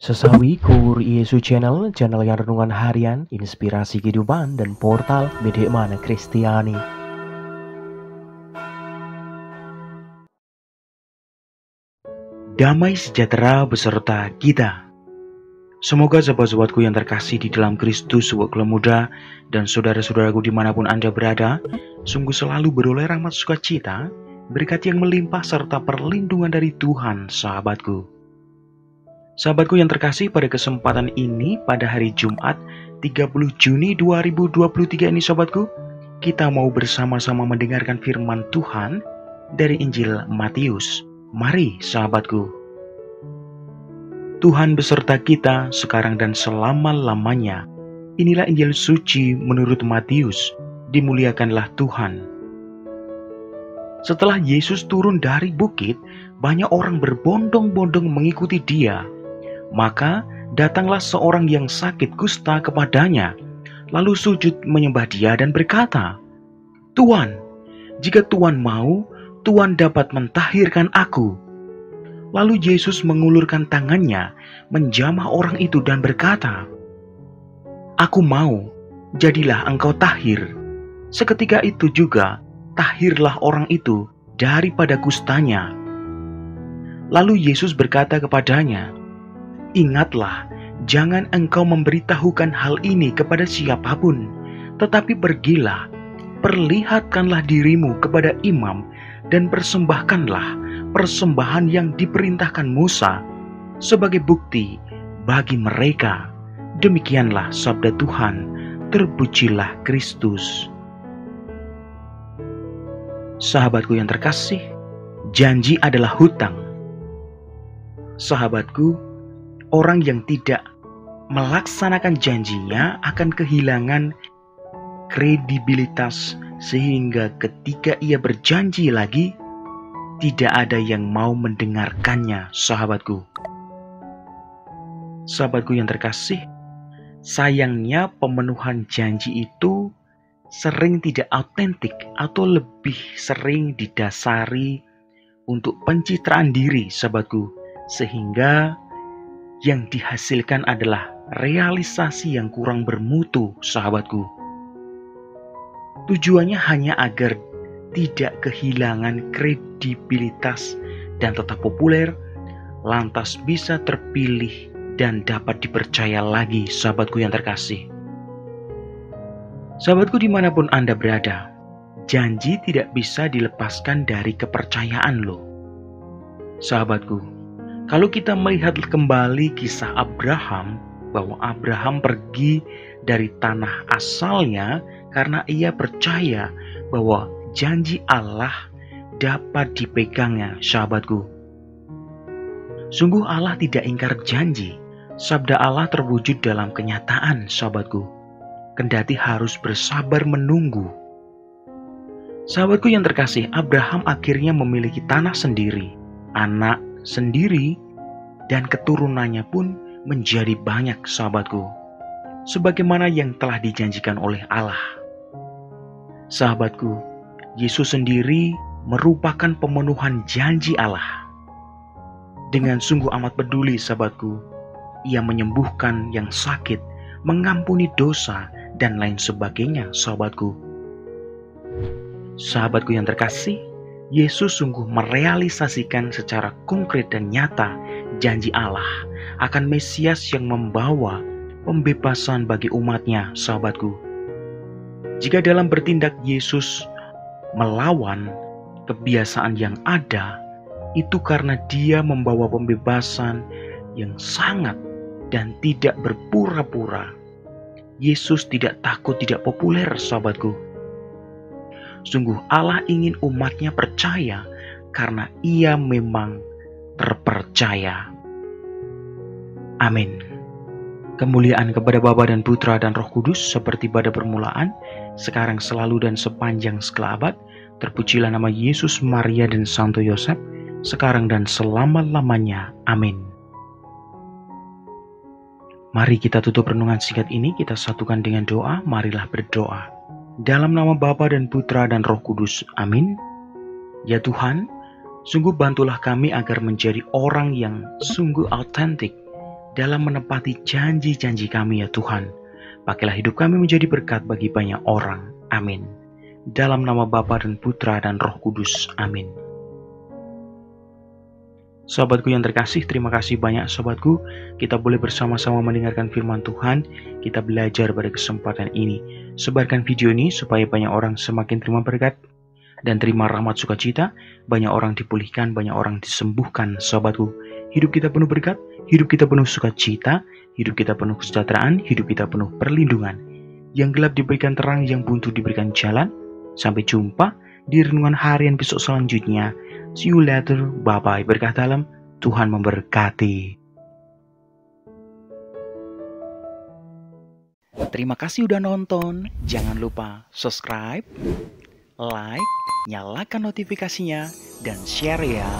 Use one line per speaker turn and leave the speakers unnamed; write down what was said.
Sesawi Kur Yesu Channel, channel yang renungan harian, inspirasi kehidupan, dan portal Bedekmana Kristiani. Damai sejahtera beserta kita. Semoga sahabat-sahabatku yang terkasih di dalam Kristus, sebuah muda, dan saudara-saudaraku di mana pun Anda berada, sungguh selalu beroleh rahmat sukacita, berkat yang melimpah serta perlindungan dari Tuhan, sahabatku. Sahabatku yang terkasih pada kesempatan ini pada hari Jumat 30 Juni 2023 ini sahabatku, kita mau bersama-sama mendengarkan firman Tuhan dari Injil Matius. Mari sahabatku. Tuhan beserta kita sekarang dan selama-lamanya. Inilah Injil suci menurut Matius. Dimuliakanlah Tuhan. Setelah Yesus turun dari bukit, banyak orang berbondong-bondong mengikuti dia. Maka datanglah seorang yang sakit kusta kepadanya, lalu sujud menyembah dia dan berkata, Tuan, jika Tuan mau, Tuhan dapat mentahirkan aku. Lalu Yesus mengulurkan tangannya, menjamah orang itu dan berkata, Aku mau, jadilah engkau tahir. Seketika itu juga, tahirlah orang itu daripada kustanya. Lalu Yesus berkata kepadanya, Ingatlah, jangan engkau memberitahukan hal ini kepada siapa pun, tetapi pergilah, perlihatkanlah dirimu kepada imam dan persembahkanlah persembahan yang diperintahkan Musa sebagai bukti bagi mereka. Demikianlah sabda Tuhan, terpujilah Kristus. Sahabatku yang terkasih, janji adalah hutang. Sahabatku, orang yang tidak melaksanakan janjinya akan kehilangan kredibilitas sehingga ketika ia berjanji lagi, tidak ada yang mau mendengarkannya, sahabatku. Sahabatku yang terkasih, sayangnya pemenuhan janji itu sering tidak autentik atau lebih sering didasari untuk pencitraan diri, sahabatku, sehingga yang dihasilkan adalah realisasi yang kurang bermutu, sahabatku Tujuannya hanya agar tidak kehilangan kredibilitas dan tetap populer, lantas bisa terpilih dan dapat dipercaya lagi sahabatku yang terkasih. Sahabatku di mana pun Anda berada, janji tidak bisa dilepaskan dari kepercayaan lo. Sahabatku, kalau kita melihat kembali kisah Abraham, bahwa Abraham pergi dari tanah asalnya karena ia percaya bahwa janji Allah dapat dipegangnya, sahabatku. Sungguh Allah tidak ingkar janji. Sabda Allah terwujud dalam kenyataan, sahabatku. Kendati harus bersabar menunggu. Sahabatku yang terkasih, Abraham akhirnya memiliki tanah sendiri, anak sendiri, dan keturunannya pun menjadi banyak, sahabatku. Sebagaimana yang telah dijanjikan oleh Allah. Sahabatku, Yesus sendiri merupakan pemenuhan janji Allah. Dengan sungguh amat peduli sahabatku, ia menyembuhkan yang sakit, mengampuni dosa, dan lain sebagainya sahabatku. Sahabatku yang terkasih, Yesus sungguh merealisasikan secara konkret dan nyata janji Allah akan Mesias yang membawa pembebasan bagi umatnya, sahabatku. Jika dalam bertindak Yesus melawan kebiasaan yang ada, itu karena dia membawa pembebasan yang sangat dan tidak berpura-pura. Yesus tidak takut tidak populer, sahabatku. Sungguh Allah ingin umatnya percaya karena ia memang terpercaya. Amin. Kemuliaan kepada Bapa dan Putra dan Roh Kudus seperti pada permulaan, sekarang selalu dan sepanjang segala abad. Terpujilah nama Yesus, Maria, dan Santo Yosef, sekarang dan selama-lamanya. Amin. Mari kita tutup renungan singkat ini, kita satukan dengan doa, marilah berdoa. Dalam nama Bapa dan Putra dan Roh Kudus. Amin. Ya Tuhan, sungguh bantulah kami agar menjadi orang yang sungguh autentik dalam menepati janji-janji kami ya Tuhan. Pakailah hidup kami menjadi berkat bagi banyak orang. Amin. Dalam nama Bapa dan Putra dan Roh Kudus. Amin. Sobatku yang terkasih, terima kasih banyak sobatku. Kita boleh bersama-sama mendengarkan firman Tuhan. Kita belajar pada kesempatan ini. Sebarkan video ini supaya banyak orang semakin terima berkat dan terima rahmat sukacita. Banyak orang dipulihkan, banyak orang disembuhkan sobatku. Hidup kita penuh berkat, hidup kita penuh sukacita, hidup kita penuh kesejahteraan, hidup kita penuh perlindungan. Yang gelap diberikan terang, yang buntu diberikan jalan. Sampai jumpa di renungan harian besok selanjutnya. See you later. Bye-bye. Berkah dalam. Tuhan memberkati. Terima kasih udah nonton. Jangan lupa subscribe, like, nyalakan notifikasinya, dan share ya.